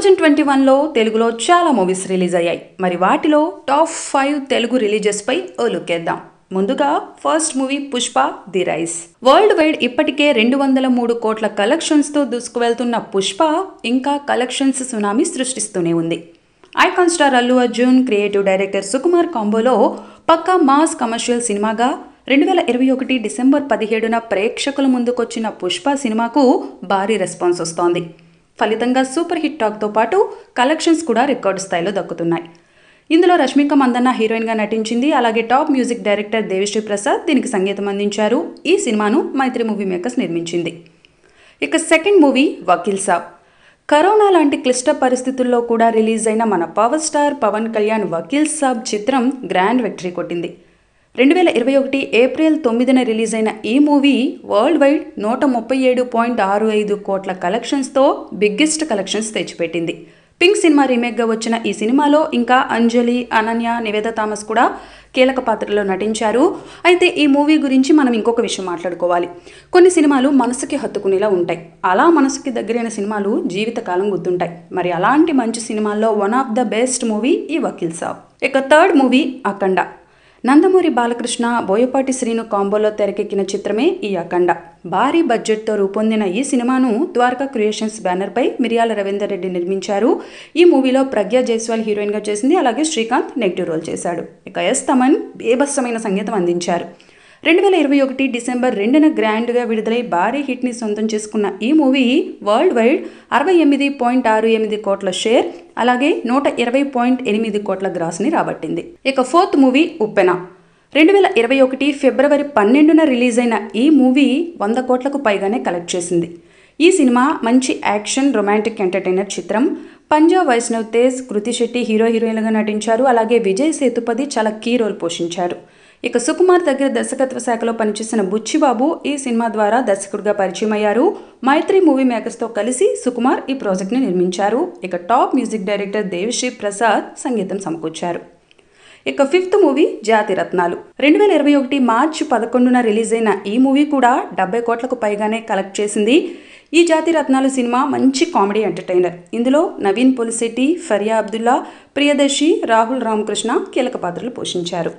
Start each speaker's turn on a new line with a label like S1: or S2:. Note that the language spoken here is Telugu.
S1: థౌజండ్ ట్వంటీ వన్లో తెలుగులో చాలా మూవీస్ రిలీజ్ అయ్యాయి. మరి వాటిలో టాప్ ఫైవ్ తెలుగు రిలీజెస్పై ఓ లుక్ వేద్దాం. ముందుగా first movie Pushpa the rise worldwide ఇప్పటికే రెండు వందల మూడు కోట్ల కలెక్షన్స్తో దూసుకువెళ్తున్న పుష్ప ఇంకా కలెక్షన్స్ సునామీ సృష్టిస్తూనే ఉంది. Icon star Allu Arjun creative director Sukumar కాంబోలో పక్కా మాస్ కమర్షియల్ సినిమాగా రెండు వేల ఇరవై ఒకటి డిసెంబర్ పదిహేడున ప్రేక్షకుల ముందుకొచ్చిన పుష్ప సినిమాకు భారీ రెస్పాన్స్ వస్తోంది. ఫలితంగా సూపర్ హిట్ టాక్తో పాటు కలెక్షన్స్ కూడా రికార్డు స్థాయిలో దక్కుతున్నాయి. ఇందులో రష్మిక మందన్న హీరోయిన్గా నటించింది. అలాగే top music director Devi Sri Prasad దీనికి సంగీతం అందించారు. ఈ సినిమాను మైత్రి మూవీ మేకర్స్ నిర్మించింది. ఇక second movie Vakeel Saab. Corona లాంటి క్లిష్ట పరిస్థితుల్లో కూడా రిలీజ్ అయిన మన పవర్ స్టార్ పవన్ కళ్యాణ్ వకీల్ సాబ్ చిత్రం గ్రాండ్ విక్టరీ కొట్టింది. రెండు వేల ఇరవై ఒకటి ఏప్రిల్ తొమ్మిదిన రిలీజ్ అయిన ఈ మూవీ వరల్డ్ వైడ్ నూట ముప్పై ఏడు పాయింట్ ఆరు ఐదు కోట్ల కలెక్షన్స్తో బిగ్గెస్ట్ కలెక్షన్స్ తెచ్చిపెట్టింది. పింక్ సినిమా రీమేక్గా వచ్చిన ఈ సినిమాలో ఇంకా అంజలి అనన్య నివేద థామస్ కూడా కీలక పాత్రలో నటించారు. అయితే ఈ మూవీ గురించి మనం ఇంకొక విషయం మాట్లాడుకోవాలి. కొన్ని సినిమాలు మనసుకి హత్తుకునేలా ఉంటాయి. అలా మనసుకి దగ్గరైన సినిమాలు జీవితకాలం గుర్తుంటాయి. మరి అలాంటి మంచి సినిమాల్లో one of the best movie ఈ వకీల్ సాబ్. ఇక థర్డ్ మూవీ అఖండ. నందమూరి బాలకృష్ణ బోయపాటి శ్రీను కాంబోలో తెరకెక్కిన చిత్రమే ఈ అఖండ. భారీ బడ్జెట్తో రూపొందిన ఈ సినిమాను ద్వారకా క్రియేషన్స్ బ్యానర్పై మిరియాల రవీందర్ రెడ్డి నిర్మించారు. ఈ మూవీలో ప్రజ్ఞా జైస్వాల్ హీరోయిన్గా చేసింది అలాగే శ్రీకాంత్ నెగిటివ్ రోల్ చేశాడు. ఇక ఎస్ తమన్ బేభత్సమైన సంగీతం అందించారు. రెండు వేల ఇరవై ఒకటి డిసెంబర్ రెండున గ్రాండ్గా విడుదలై భారీ హిట్ని సొంతం చేసుకున్న ఈ మూవీ వరల్డ్ వైడ్ అరవై ఎనిమిది పాయింట్ ఆరు ఎనిమిది కోట్ల షేర్ అలాగే నూట ఇరవై పాయింట్ ఎనిమిది కోట్ల గ్రాస్ని రాబట్టింది. ఇక ఫోర్త్ మూవీ ఉప్పెన. రెండు వేల ఇరవై ఒకటి ఫిబ్రవరి పన్నెండున రిలీజ్ అయిన ఈ మూవీ వంద కోట్లకు పైగానే కలెక్ట్ చేసింది. ఈ సినిమా మంచి యాక్షన్ రొమాంటిక్ ఎంటర్టైనర్ చిత్రం. పంజాబ్ వైష్ణవ్ తేజ్ కృతి శెట్టి హీరో హీరోయిన్లుగా నటించారు. అలాగే విజయ్ సేతుపతి చాలా కీ రోల్ పోషించారు. ఇక సుకుమార్ దగ్గర దర్శకత్వ శాఖలో పనిచేసిన బుచ్చిబాబు ఈ సినిమా ద్వారా దర్శకుడిగా పరిచయం అయ్యారు మైత్రి మూవీ మేకర్స్తో కలిసి సుకుమార్ ఈ ప్రాజెక్ట్ని నిర్మించారు. ఇక top music director Devi Sri Prasad సంగీతం సమకూర్చారు. ఇక ఫిఫ్త్ మూవీ జాతి రత్నాలు. రెండు వేల ఇరవై ఒకటి మార్చి పదకొండున రిలీజ్ అయిన ఈ మూవీ కూడా డెబ్బై కోట్లకు పైగానే కలెక్ట్ చేసింది. ఈ జాతి రత్నాలు సినిమా మంచి కామెడీ ఎంటర్టైనర్. ఇందులో నవీన్ పులిశెట్టి ఫరియా అబ్దుల్లా ప్రియదర్శి రాహుల్ రామకృష్ణ కీలక పాత్రలు పోషించారు.